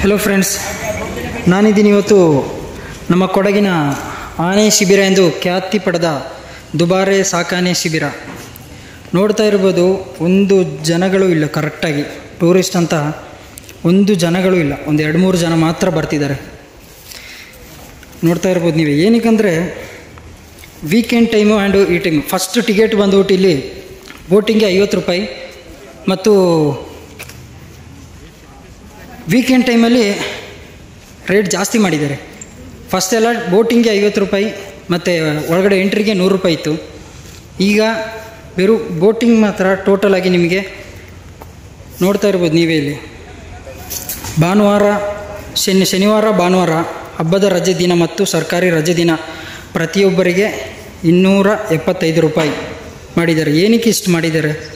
Hello friends ನಾನಿದ್ದೀನಿ ಇವತ್ತು ನಮ್ಮ ಕೊಡಗಿನ ಆನೆ ಶಿಬಿರ ಎಂದು ಖ್ಯಾತಿ ಪಡೆದ ದುಬಾರೆ ಸಾಕಾನೆ ಶಿಬಿರ. ನೋಡ್ತಾ ಇರ್ಬೋದು, ಒಂದು ಜನಗಳು ಇಲ್ಲ ಕರೆಕ್ಟಾಗಿ ಟೂರಿಸ್ಟ್ ಅಂತ ಒಂದು ಜನಗಳು ಇಲ್ಲ, ಒಂದು ಎರಡು ಮೂರು ಜನ ಮಾತ್ರ ಬರ್ತಿದ್ದಾರೆ. ನೋಡ್ತಾ ಇರ್ಬೋದು ನೀವು, ಏನಕ್ಕಂದರೆ ವೀಕೆಂಡ್ ಟೈಮು ಆ್ಯಂಡ್ ಈ ಟೈಮ್ ಫಸ್ಟ್ ಟಿಕೆಟ್ ಬಂದ್ಬಿಟ್ಟು ಇಲ್ಲಿ ಬೋಟಿಂಗ್ಗೆ ಐವತ್ತು ರೂಪಾಯಿ ಮತ್ತು ವೀಕೆಂಡ್ ಟೈಮಲ್ಲಿ ರೇಟ್ ಜಾಸ್ತಿ ಮಾಡಿದ್ದಾರೆ. ಫಸ್ಟ್ ಎಲ್ಲ ಬೋಟಿಂಗ್ಗೆ ಐವತ್ತು ರೂಪಾಯಿ, ಮತ್ತು ಒಳಗಡೆ ಎಂಟ್ರಿಗೆ ನೂರು ರೂಪಾಯಿ ಇತ್ತು. ಈಗ ಬೇರು ಬೋಟಿಂಗ್ ಮಾತ್ರ ಟೋಟಲಾಗಿ ನಿಮಗೆ ನೋಡ್ತಾ ಇರ್ಬೋದು ನೀವೇ ಇಲ್ಲಿ. ಭಾನುವಾರ, ಶನಿ, ಶನಿವಾರ, ಭಾನುವಾರ, ಹಬ್ಬದ ರಜೆ ದಿನ ಮತ್ತು ಸರ್ಕಾರಿ ರಜೆ ದಿನ ಪ್ರತಿಯೊಬ್ಬರಿಗೆ ಇನ್ನೂರ ಎಪ್ಪತ್ತೈದು ರೂಪಾಯಿ ಮಾಡಿದ್ದಾರೆ. ಏನಕ್ಕೆ ಇಷ್ಟು ಮಾಡಿದ್ದಾರೆ?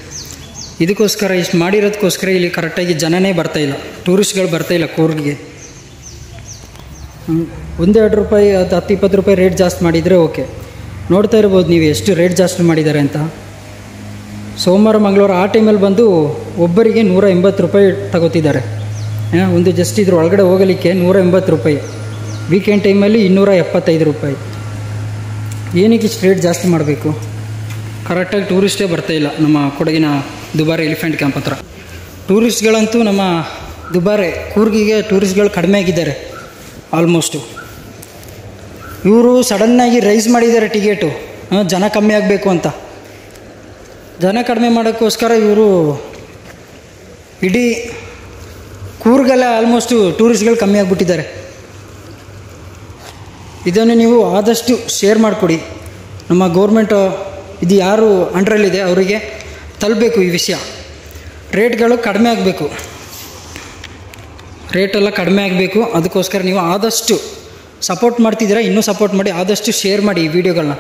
ಇದಕ್ಕೋಸ್ಕರ ಇಷ್ಟು ಮಾಡಿರೋದಕ್ಕೋಸ್ಕರ ಇಲ್ಲಿ ಕರೆಕ್ಟಾಗಿ ಜನನೇ ಬರ್ತಾಯಿಲ್ಲ ಟೂರಿಸ್ಟ್ಗಳು ಬರ್ತಾಯಿಲ್ಲ ಕೂರ್ಗೆ. ಒಂದು ಎರಡು ರೂಪಾಯಿ ಅದು ಹತ್ತು, ಇಪ್ಪತ್ತು ರೂಪಾಯಿ ರೇಟ್ ಜಾಸ್ತಿ ಮಾಡಿದರೆ ಓಕೆ. ನೋಡ್ತಾ ಇರ್ಬೋದು ನೀವು ಎಷ್ಟು ರೇಟ್ ಜಾಸ್ತಿ ಮಾಡಿದ್ದಾರೆ ಅಂತ. ಸೋಮವಾರ, ಮಂಗಳವಾರ ಆ ಟೈಮಲ್ಲಿ ಬಂದು ಒಬ್ಬರಿಗೆ ನೂರ ಎಂಬತ್ತು ರೂಪಾಯಿ ತಗೋತಿದ್ದಾರೆ. ಒಂದು ಜಸ್ಟ್ ಇದ್ರ ಒಳಗಡೆ ಹೋಗಲಿಕ್ಕೆ ನೂರ ಎಂಬತ್ತು ರೂಪಾಯಿ. ವೀಕೆಂಡ್ ಟೈಮಲ್ಲಿ ಇನ್ನೂರ ಎಪ್ಪತ್ತೈದು ರೂಪಾಯಿ. ಏನಕ್ಕೆ ಇಷ್ಟು ರೇಟ್ ಜಾಸ್ತಿ ಮಾಡಬೇಕು? ಕರೆಕ್ಟಾಗಿ ಟೂರಿಸ್ಟೇ ಇಲ್ಲ ನಮ್ಮ ಕೊಡಗಿನ ದುಬಾರೆ ಎಲಿಫೆಂಟ್ ಕ್ಯಾಂಪ್ ಹತ್ರ. ಟೂರಿಸ್ಟ್ಗಳಂತೂ ನಮ್ಮ ದುಬಾರೆ, ಕೂರ್ಗಿಗೆ ಟೂರಿಸ್ಟ್ಗಳು ಕಡಿಮೆ ಆಗಿದ್ದಾರೆ, ಆಲ್ಮೋಸ್ಟು. ಇವರು ಸಡನ್ನಾಗಿ ರೈಸ್ ಮಾಡಿದ್ದಾರೆ ಟಿಕೆಟು ಜನ ಕಮ್ಮಿ ಆಗಬೇಕು ಅಂತ. ಜನ ಕಡಿಮೆ ಮಾಡೋಕ್ಕೋಸ್ಕರ ಇವರು ಇಡೀ ಕೂರ್ಗೆಲ್ಲ ಆಲ್ಮೋಸ್ಟು ಟೂರಿಸ್ಟ್ಗಳು ಕಮ್ಮಿ ಆಗಿಬಿಟ್ಟಿದ್ದಾರೆ. ಇದನ್ನು ನೀವು ಆದಷ್ಟು ಶೇರ್ ಮಾಡಿಕೊಡಿ. ನಮ್ಮ ಗೌರ್ಮೆಂಟು ಇದು ಯಾರು ಅಂಡ್ರಲ್ಲಿದೆ ಅವರಿಗೆ ತಲುಪಬೇಕು ಈ ವಿಷಯ. ರೇಟ್ಗಳು ಕಡಿಮೆ ಆಗಬೇಕು. ರೇಟೆಲ್ಲ ಕಡಿಮೆ ಆಗಬೇಕು. ಅದಕ್ಕೋಸ್ಕರ ನೀವು ಆದಷ್ಟು ಸಪೋರ್ಟ್ ಮಾಡ್ತಿದ್ದೀರಾ, ಇನ್ನೂ ಸಪೋರ್ಟ್ ಮಾಡಿ ಆದಷ್ಟು ಶೇರ್ ಮಾಡಿ ಈ ವಿಡಿಯೋಗಳನ್ನ